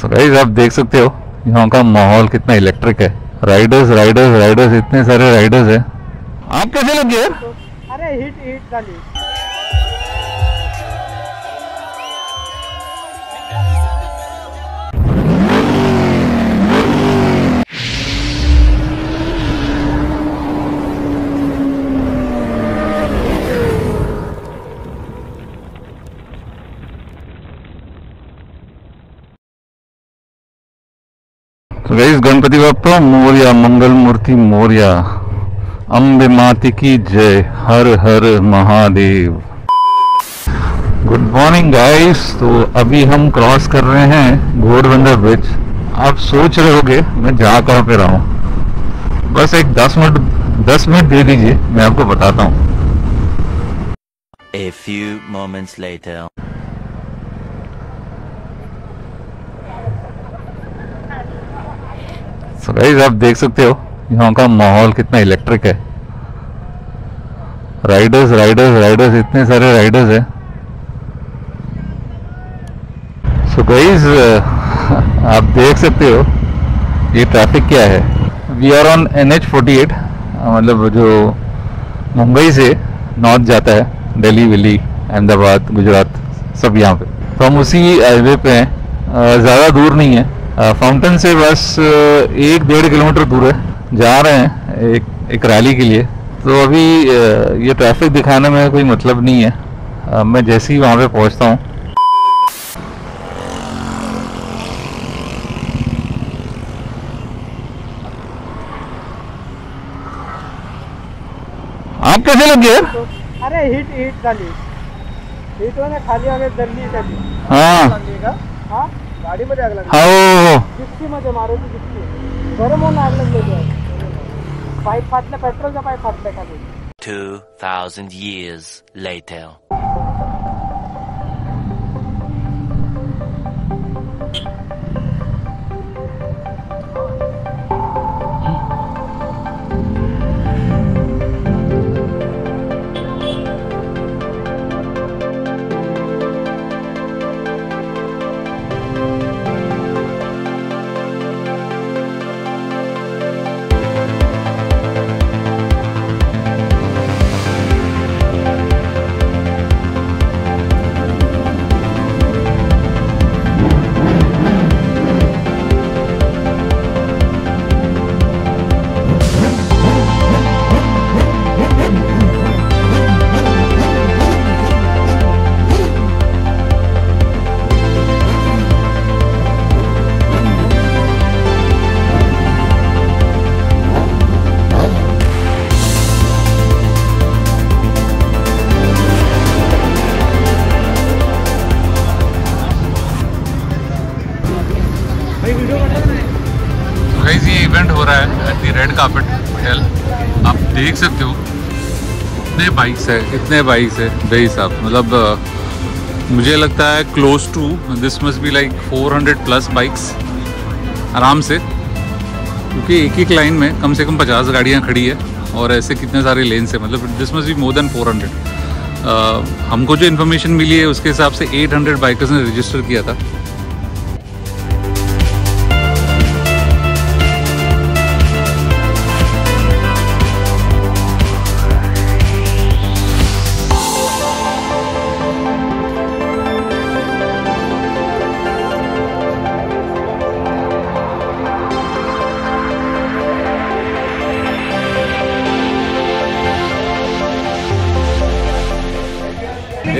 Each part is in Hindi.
सो गाइज़ आप देख सकते हो, यहाँ का माहौल कितना इलेक्ट्रिक है। राइडर्स राइडर्स राइडर्स इतने सारे राइडर्स है। आप कैसे लग यार? अरे हिट हिट तो गणपति बाप्पा, मोरिया मंगल मूर्ति मोरिया। अम्बे माती की जय, हर हर महादेव। गुड मॉर्निंग गाइस तो अभी हम क्रॉस कर रहे हैं घोड़बंदर ब्रिज आप सोच रहे होगे, मैं जा कहाँ पे रहा हूँ। बस एक दस मिनट दस मिनट दे दीजिए, मैं आपको बताता हूँ। सो गाइस, आप देख सकते हो, यहाँ का माहौल कितना इलेक्ट्रिक है। राइडर्स राइडर्स राइडर्स इतने सारे राइडर्स है। सो गाइस आप देख सकते हो, ये ट्रैफ़िक क्या है। We are on N H forty eight मतलब जो मुंबई से नॉर्थ जाता है, दिल्ली विली अहमदाबाद, गुजरात, सब यहाँ पे। तो हम उसी हाईवे पे हैं। ज़्यादा दूर नहीं है। फाउंटेन से बस एक डेढ़ किलोमीटर दूर है। जा रहे हैं एक एक रैली के लिए। तो अभी ये ट्रैफ़िक दिखाने में कोई मतलब नहीं है। मैं जैसे ही वहाँ पे पहुँचता हूँ। आप कैसे लग गए? अरे हिट हिट झाली हिट मध्ये खाली आगे झाली हाँ हा? गाडीमध्ये आग लागली. हाँ हो, हो. जिप्सी मध्ये मारुती जिप्सी. गरम होऊन आग लागलेली पाईप फाटलं पेट्रोलचा पाईप फाटलाय खाली. 2,000 years later. Red carpet hotel आप देख सकते हो। कितने बाइक्स है कितने बाइक्स है भाई साहब मतलब मुझे लगता है close to this must be like 400 plus bikes आराम से। क्योंकि एक एक लाइन में कम से कम 50 गाड़ियाँ खड़ी है और ऐसे कितने सारे लेन से मतलब this must be more than 400 uh, हमको जो इन्फॉर्मेशन मिली है उसके हिसाब से 800 बाइकर्स ने रजिस्टर किया था।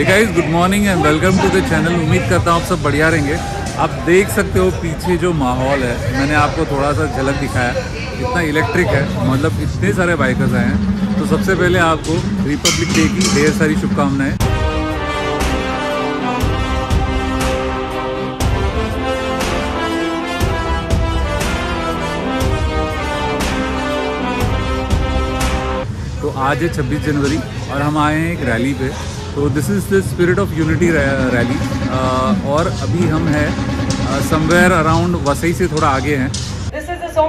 Guys good morning and welcome to the channel उम्मीद करता हूँ आप सब बढ़िया रहेंगे। आप देख सकते हो पीछे जो माहौल है, मैंने आपको थोड़ा सा झलक दिखाया। इतना इलेक्ट्रिक है मतलब इतने सारे बाइकर्स आए हैं। तो सबसे पहले आपको रिपब्लिक डे की ढेर सारी शुभकामनाएँ। तो आज है 26 जनवरी और हम आए हैं एक रैली पे। तो this is the spirit of unity rally और अभी हम हैं uh, समवेयर अराउंड वसई से थोड़ा आगे हैं।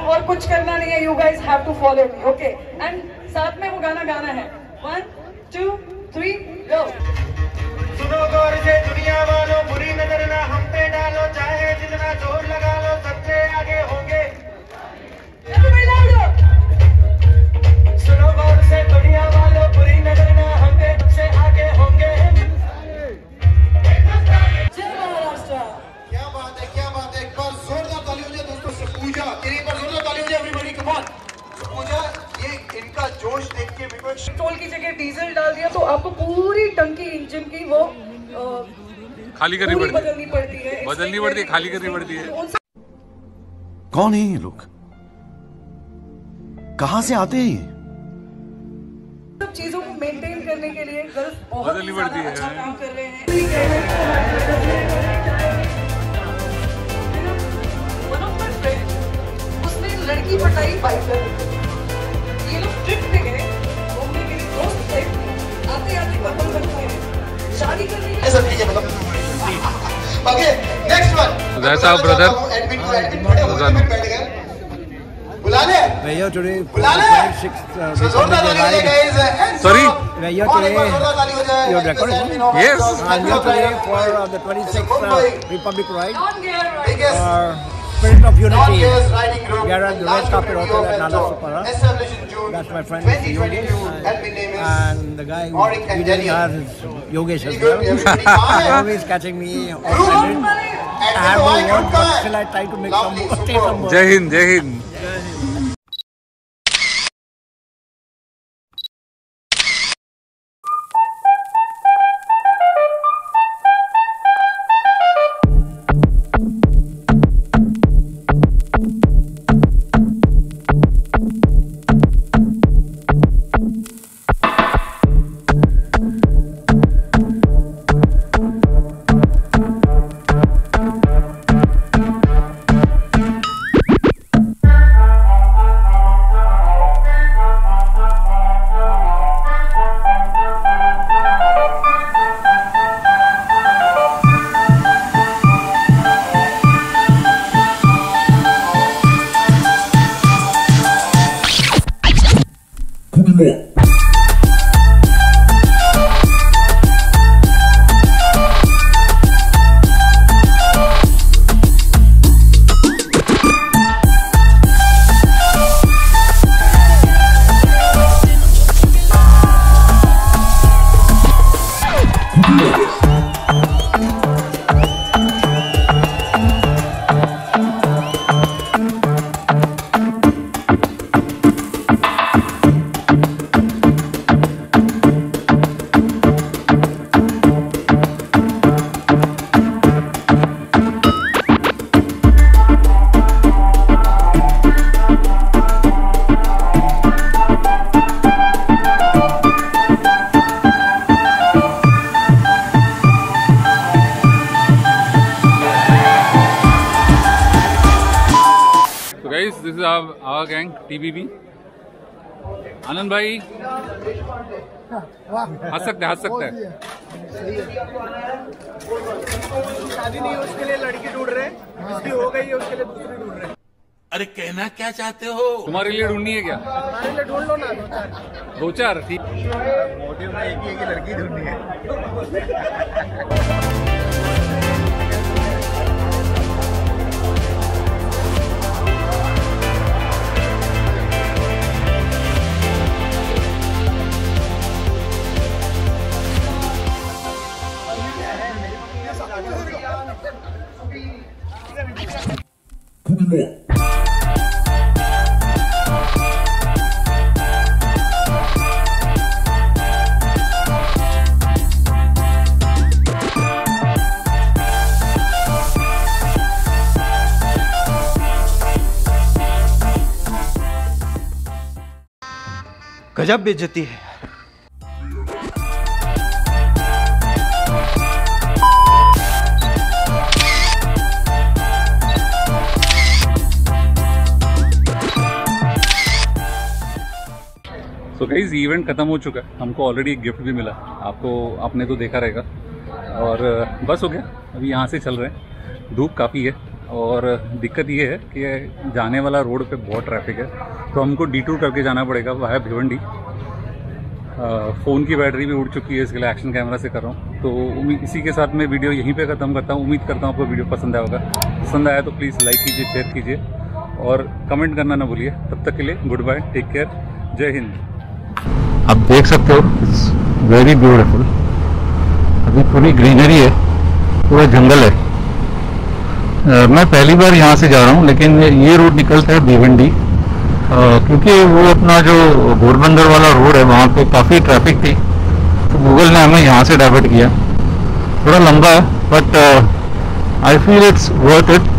और कुछ करना नहीं है you guys have to follow me okay and साथ में वो गाना गाना है। वन टू थ्री गो सुनो गौर से दुनिया वालो बुरी नज़र ना हम पे डालो चाहे जितना ज़ोर लगा लो सबसे आगे होंगे। खाली करनी पड़ती है। बदलनी पड़ती है बदलनी पड़ती है खाली करनी पड़ती है। कौन है ये लोग? कहाँ से आते हैं ये? सब चीज़ों को मेंटेन करने के लिए गर्ल्स बहुत बदलनी पड़ती है। अच्छा काम कर रहे हैं। उसने लड़की पटाई biker okay next one Uday साहब, brother. एडमिट को एडमिट खड़े हो सुजानो। एडमिट बैठ गए बुला ले today for बुला ले 26th uh, So, जोरदार ताली हो here और एक बार today- जोरदार ताली हो I'm here today for uh, the This is 26th Mumbai. uh, Republic Ride. biggest Our spirit of unity. We are at the red carpet hotel at Nala Supara. That's my friend Yogesh. And, the guy who usually has is Yogesh as well. Always catching me I have no word, but still I try to make some, say some words. Jai Hind, Jai Hind. Our, our gang, TBB. Anand B Anand सकते हंस सकते हैं। शादी नहीं उसके लिए लड़की ढूंढ रहे इसकी हो गई है उसके लिए दूसरी ढूंढ रहे अरे कहना क्या चाहते हो? तुम्हारे लिए ढूंढनी है क्या? हमारे लिए ढूंढ लो ना दो चार। दो चार ठीक। मोटिव एक ही है कि लड़की ढूंढनी है। गजब बेइज्जती है। सो गाइज़ इवेंट खत्म हो चुका है। हमको ऑलरेडी एक गिफ्ट भी मिला। आपको, आपने तो देखा रहेगा। और, बस हो गया। अभी यहाँ से चल रहे हैं। धूप काफ़ी है। और दिक्कत ये है कि जाने वाला रोड पे बहुत ट्रैफ़िक है। तो हमको डिटूर करके जाना पड़ेगा। वाया भिवंडी। फ़ोन की बैटरी भी उड़ चुकी है। इसके लिए एक्शन कैमरा से कर रहा हूँ। तो उम्मीद इसी के साथ मैं वीडियो यहीं पे ख़त्म करता हूँ। उम्मीद करता हूँ आपको वीडियो पसंद आया होगा। पसंद आया तो प्लीज़ लाइक कीजिए शेयर कीजिए। और कमेंट करना ना भूलिए। तब तक के लिए गुड बाय टेक केयर जय हिंद। आप देख सकते हो इट्स वेरी ब्यूटीफुल अभी पूरी ग्रीनरी है पूरा जंगल है। अ, मैं पहली बार यहाँ से जा रहा हूँ लेकिन ये रोड निकलता है भिवंडी। क्योंकि वो अपना जो घोड़बंदर वाला रोड है वहाँ पे काफ़ी ट्रैफ़िक थी। तो गूगल ने हमें यहाँ से डाइवर्ट किया। थोड़ा लंबा है but I feel it's worth it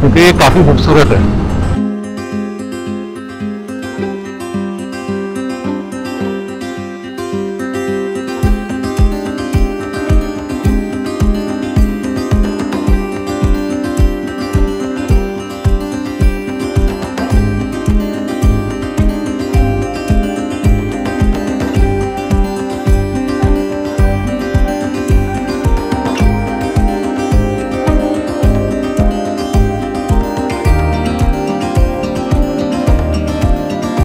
क्योंकि ये काफ़ी खूबसूरत है।